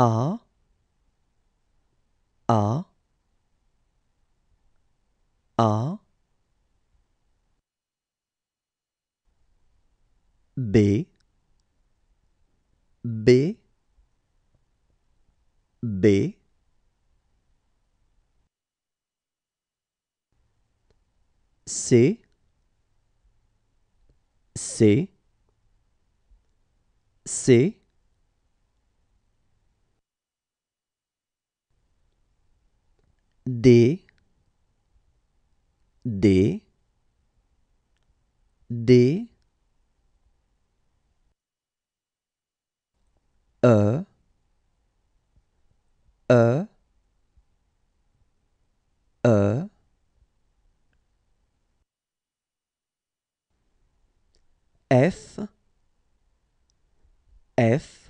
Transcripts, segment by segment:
A. A. A. B. B. B. C. C. C D D D E E E. F F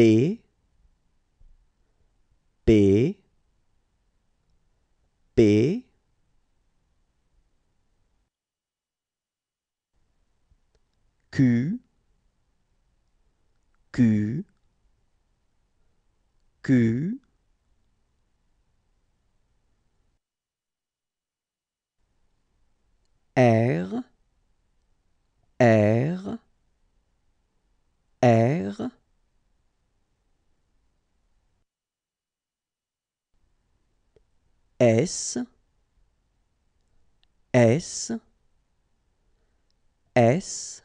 P P P Q Q Q. R R S S S.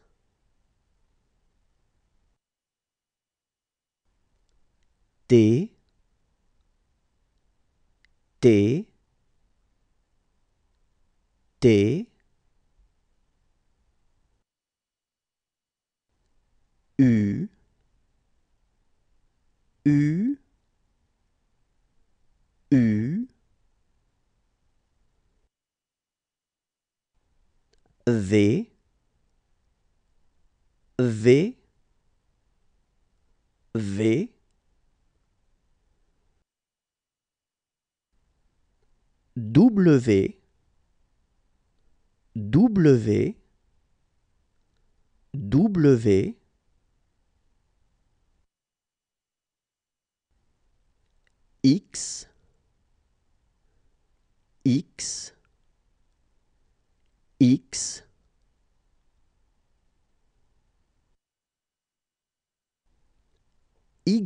T T T U U U V V V. W W W. X X X. Y.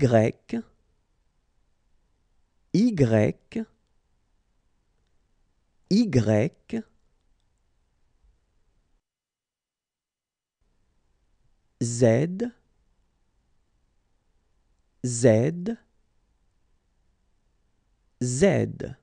Y. Y. Z. Z. Z